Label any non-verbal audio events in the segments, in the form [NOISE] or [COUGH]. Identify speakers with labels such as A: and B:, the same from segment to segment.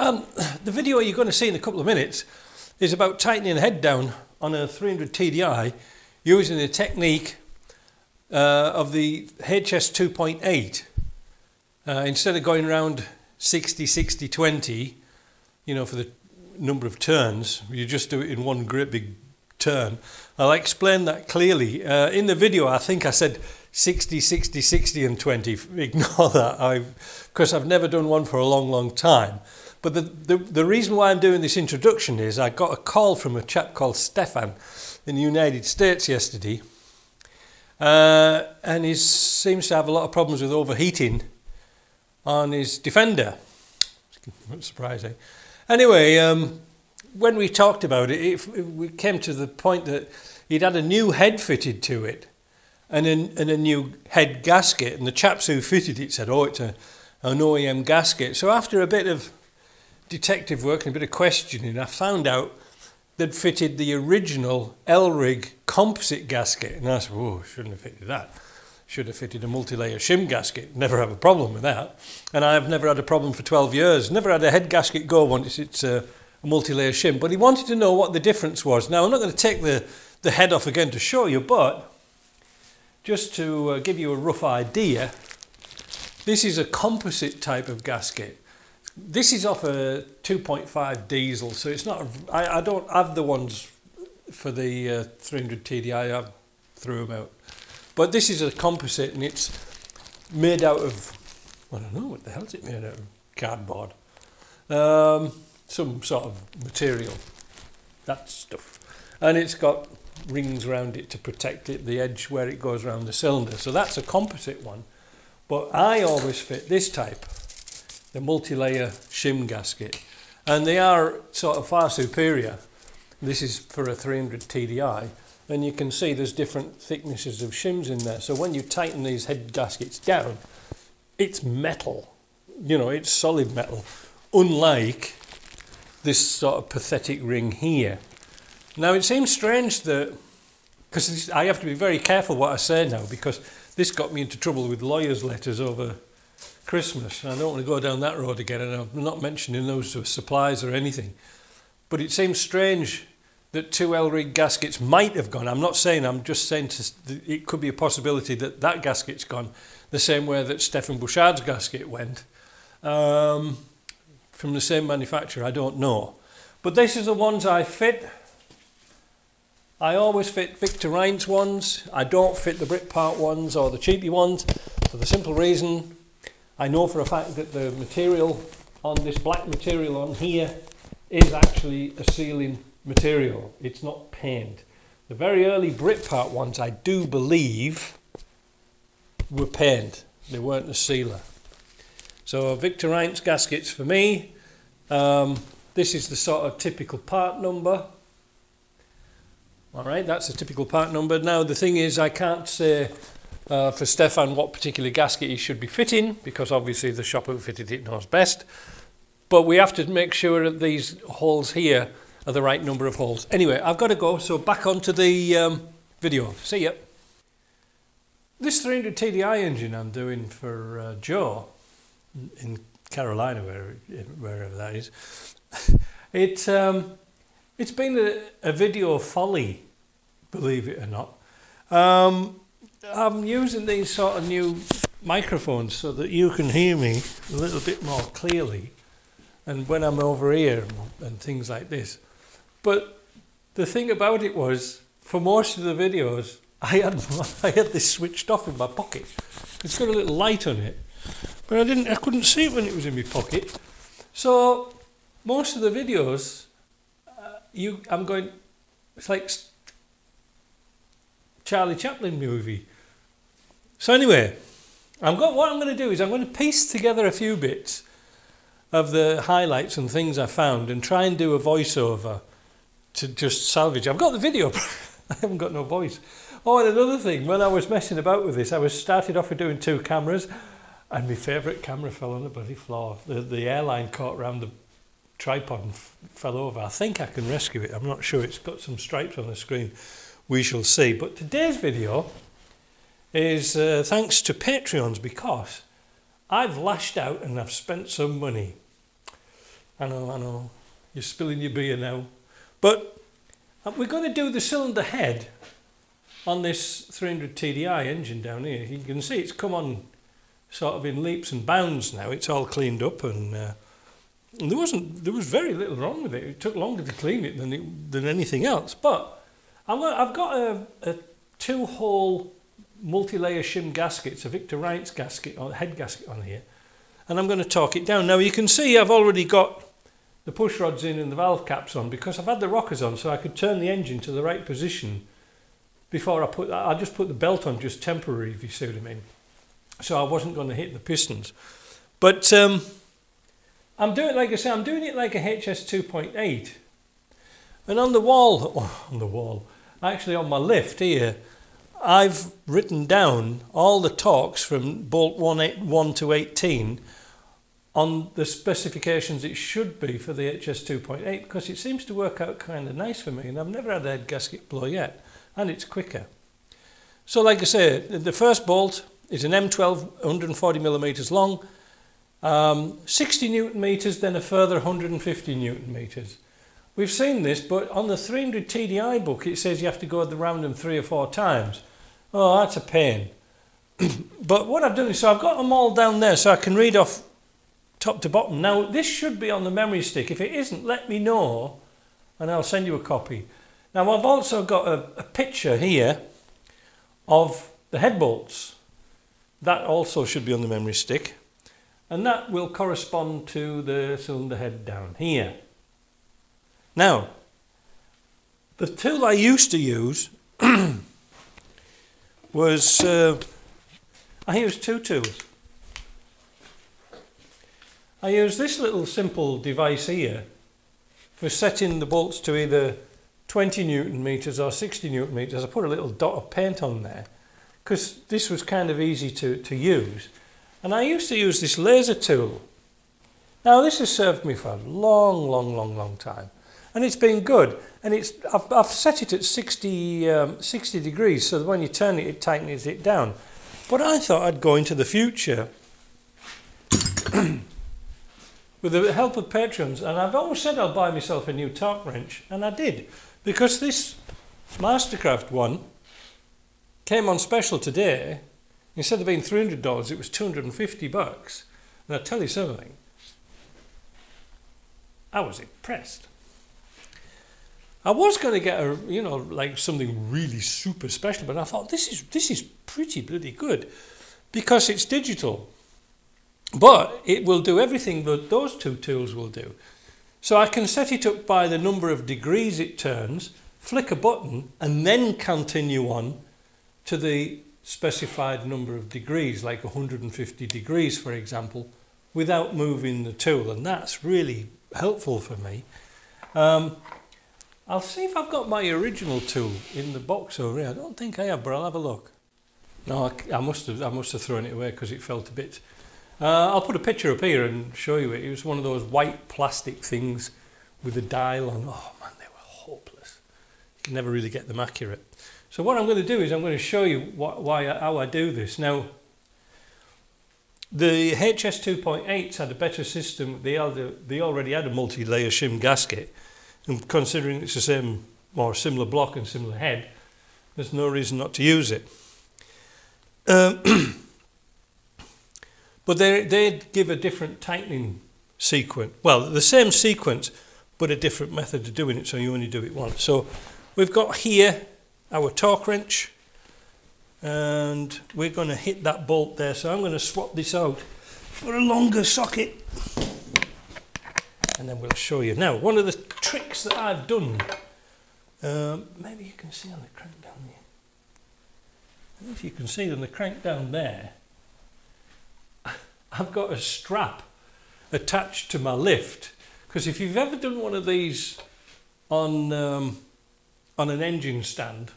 A: Um, [SIGHS] the video you're going to see in a couple of minutes is about tightening the head down on a 300 TDI using the technique uh, of the HS 2.8. Uh, instead of going around 60, 60, 20, you know, for the number of turns, you just do it in one great big turn. I'll explain that clearly. Uh, in the video, I think I said 60, 60, 60 and 20. [LAUGHS] Ignore that, I've, because I've never done one for a long, long time. But the, the, the reason why I'm doing this introduction is I got a call from a chap called Stefan in the United States yesterday. Uh, and he seems to have a lot of problems with overheating on his Defender. Surprising. Anyway, um, when we talked about it, it, we came to the point that he'd had a new head fitted to it and a, and a new head gasket. And the chaps who fitted it said, oh, it's a, an OEM gasket. So after a bit of detective work and a bit of questioning, I found out they'd fitted the original Elring composite gasket. And I said, oh, shouldn't have fitted that. Should have fitted a multi-layer shim gasket. Never have a problem with that. And I've never had a problem for 12 years. Never had a head gasket go once it's a, a multi-layer shim. But he wanted to know what the difference was. Now, I'm not going to take the, the head off again to show you, but just to uh, give you a rough idea, this is a composite type of gasket. This is off a 2.5 diesel, so it's not. I, don't have the ones for the uh, 300 TDI. I threw them out, but this is a composite, and it's made out of. I don't know what the hell is it made out of? Cardboard, um, some sort of material, that stuff, and it's got rings around it to protect it, the edge where it goes around the cylinder. So that's a composite one, but I always fit this type the multi-layer shim gasket. And they are sort of far superior. This is for a 300 TDI and you can see there's different thicknesses of shims in there. So when you tighten these head gaskets down it's metal. You know it's solid metal. Unlike this sort of pathetic ring here. Now it seems strange that because I have to be very careful what I say now because this got me into trouble with lawyers letters over Christmas. I don't want to go down that road again, and I'm not mentioning those supplies or anything. But it seems strange that two Elring gaskets might have gone. I'm not saying, I'm just saying to, it could be a possibility that that gasket's gone the same way that Stefan Bouchard's gasket went. Um, from the same manufacturer, I don't know. But this is the ones I fit. I always fit Victor Reinz ones. I don't fit the Britpart ones or the cheapy ones for the simple reason I know for a fact that the material on this black material on here is actually a sealing material. It's not paint. The very early Britpart ones, I do believe, were paint. They weren't a sealer. So Victor Reinz gaskets for me. Um, this is the sort of typical part number. All right, that's a typical part number. Now the thing is, I can't say uh, for Stefan what particular gasket he should be fitting because obviously the shop who fitted it knows best. But we have to make sure that these holes here are the right number of holes. Anyway, I've got to go, so back onto the um, video. See ya. This 300 TDI engine I'm doing for uh, Joe in Carolina, wherever, wherever that is, [LAUGHS] it, um, it's been a, a video folly, believe it or not. Um, I'm using these sort of new microphones so that you can hear me a little bit more clearly and when I'm over here and things like this. But the thing about it was, for most of the videos, I had [LAUGHS] I had this switched off in my pocket. It's got a little light on it, but I didn't I couldn't see it when it was in my pocket. So most of the videos, uh, you I'm going. It's like Charlie Chaplin movie. So anyway, I'm got, what I'm going to do is I'm going to piece together a few bits of the highlights and things I found and try and do a voiceover to just salvage. I've got the video, [LAUGHS] I haven't got no voice. Oh, and another thing, when I was messing about with this, I was started off with doing two cameras and my favourite camera fell on the bloody floor. The, the airline caught around the tripod and fell over. I think I can rescue it. I'm not sure. It's got some stripes on the screen. We shall see. But today's video is uh, thanks to Patreons because I've lashed out and I've spent some money. I know, I know. You're spilling your beer now. But uh, we're going to do the cylinder head on this 300 TDI engine down here. You can see it's come on sort of in leaps and bounds now. It's all cleaned up and, uh, and there wasn't there was very little wrong with it. It took longer to clean it than it, than anything else. But I'm, I've got a, a two-hole multi-layer shim gasket. It's a Victor Reinz gasket or head gasket on here, and I'm going to torque it down. Now you can see I've already got the push rods in and the valve caps on because I've had the rockers on so I could turn the engine to the right position before I put that. I just put the belt on just temporary if you see what I mean so I wasn't going to hit the pistons but um, I'm doing like I say I'm doing it like a HS 2.8 and on the wall oh, [LAUGHS] on the wall actually on my lift here I've written down all the torques from bolt 1, 8, 1 to 18 on the specifications it should be for the HS 2.8 because it seems to work out kind of nice for me and I've never had a head gasket blow yet and it's quicker. So like I say, the first bolt is an M12 140 millimeters long, um, 60 newton meters, then a further 150 newton meters. We've seen this, but on the 300 TDI book it says you have to go around them three or four times. Oh, that's a pain. [CLEARS THROAT] but what I've done is, so I've got them all down there so I can read off top to bottom. Now, this should be on the memory stick. If it isn't, let me know and I'll send you a copy. Now, I've also got a, a picture here of the head bolts. That also should be on the memory stick. And that will correspond to the cylinder head down here. Now, the tool I used to use [CLEARS THROAT] was, uh, I used two tools. I use this little simple device here for setting the bolts to either 20 newton meters or 60 newton meters. I put a little dot of paint on there because this was kind of easy to, to use. And I used to use this laser tool. Now this has served me for a long, long, long, long time. And it's been good. And it's I've, I've set it at 60, um, 60 degrees so that when you turn it, it tightens it down. But I thought I'd go into the future [COUGHS] with the help of patrons, and I've always said I'll buy myself a new torque wrench, and I did, because this Mastercraft one came on special today. Instead of being three hundred dollars, it was two hundred and fifty bucks. And I tell you something, I was impressed. I was going to get a, you know, like something really super special, but I thought this is this is pretty bloody good because it's digital. But it will do everything that those two tools will do. So I can set it up by the number of degrees it turns, flick a button, and then continue on to the specified number of degrees, like 150 degrees, for example, without moving the tool. And that's really helpful for me. Um, I'll see if I've got my original tool in the box over here. I don't think I have, but I'll have a look. No, I, I must have I must have thrown it away because it felt a bit uh, I'll put a picture up here and show you it. It was one of those white plastic things with a dial on. Oh man, they were hopeless. You can never really get them accurate. So what I'm going to do is I'm going to show you what, why, how I do this. Now, the HS 2.8s had a better system. They, had, they already had a multi-layer shim gasket. And considering it's the same or similar block and similar head, there's no reason not to use it. Um, [CLEARS THROAT] but they they give a different tightening sequence. Well, the same sequence, but a different method of doing it, so you only do it once. So we've got here our torque wrench, and we're going to hit that bolt there. So I'm going to swap this out for a longer socket, and then we'll show you. Now, one of the tricks that I've done, um, maybe you can see on the crank down there. I don't know if you can see on the crank down there, [LAUGHS] I've got a strap attached to my lift because if you've ever done one of these on um, on an engine stand,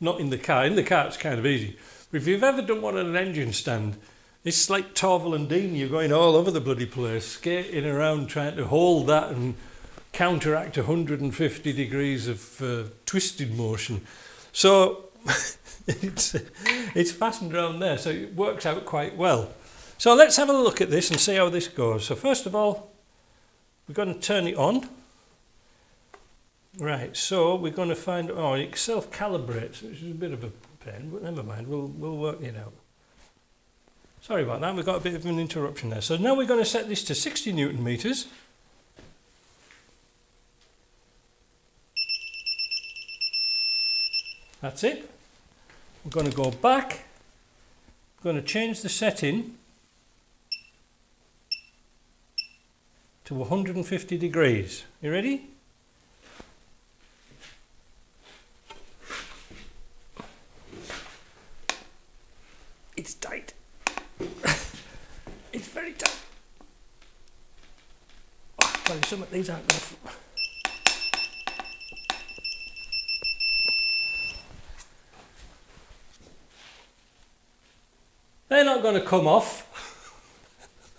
A: not in the car, in the car it's kind of easy, but if you've ever done one on an engine stand, it's like Torvill and Dean, you're going all over the bloody place, skating around trying to hold that and counteract 150 degrees of uh, twisted motion. So [LAUGHS] it's, it's fastened around there, so it works out quite well. So let's have a look at this and see how this goes. So first of all, we're going to turn it on. Right, so we're going to find, oh, it self-calibrates, which is a bit of a pain, but never mind, we'll, we'll work it out. Sorry about that, we've got a bit of an interruption there. So now we're going to set this to 60 newton meters. That's it. We're going to go back. We're going to change the setting to 150 degrees. You ready? It's tight. it's very tight. Sorry, some of these aren't enough. They're not going to come off.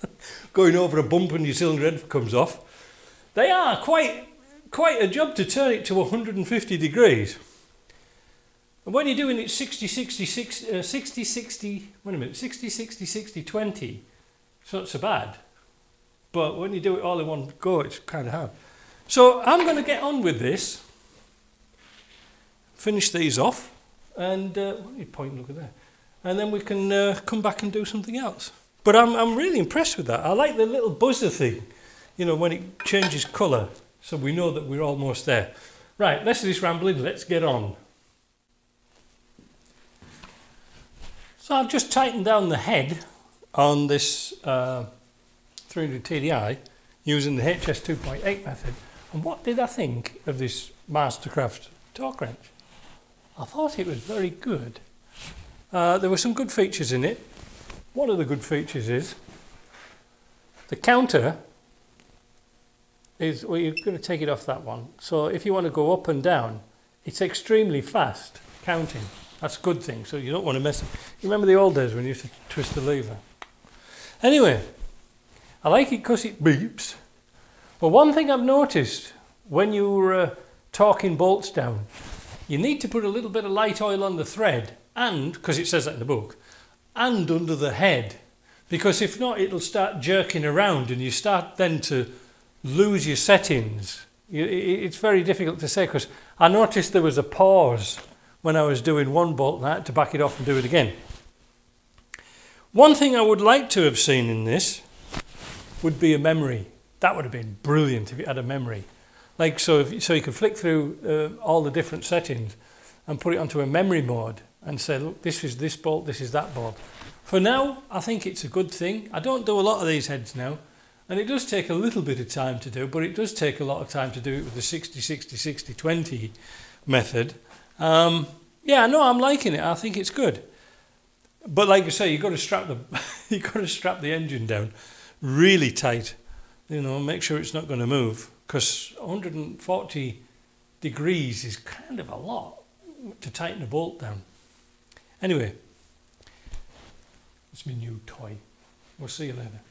A: [LAUGHS] Going over a bump and your cylinder head comes off. They are quite quite a job to turn it to 150 degrees. And when you're doing it 60, 60, 60, uh, 60, 60, wait a minute, 60, 60, 60, 20, it's not so bad. But when you do it all in one go, it's kind of hard. So I'm going to get on with this, finish these off, and uh, what pointing, look at that and then we can uh, come back and do something else. But I'm, I'm really impressed with that. I like the little buzzer thing, you know, when it changes colour, so we know that we're almost there. Right, let's this rambling, let's get on. So I've just tightened down the head on this uh, 300 TDI using the HS 2.8 method. And what did I think of this Mastercraft torque wrench? I thought it was very good. Uh, there were some good features in it. One of the good features is the counter is, well, you're going to take it off that one. So if you want to go up and down, it's extremely fast counting. That's a good thing. So you don't want to mess it. You remember the old days when you used to twist the lever? Anyway, I like it because it beeps. But one thing I've noticed when you're uh, torquing bolts down, you need to put a little bit of light oil on the thread and, because it says that in the book, and under the head. Because if not, it'll start jerking around and you start then to lose your settings. It's very difficult to say because I noticed there was a pause when I was doing one bolt and I had to back it off and do it again. One thing I would like to have seen in this would be a memory. That would have been brilliant if it had a memory. Like so, if, so you could flick through uh, all the different settings and put it onto a memory mode and say, look, this is this bolt, this is that bolt. For now, I think it's a good thing. I don't do a lot of these heads now, and it does take a little bit of time to do, but it does take a lot of time to do it with the 60, 60, 60, 20 method. Um, yeah, no, I'm liking it. I think it's good. But like I say, you've got to strap the [LAUGHS] you've got to strap the engine down really tight. You know, make sure it's not going to move because 140 degrees is kind of a lot to tighten a bolt down. Anyway, it's my new toy. We'll see you later.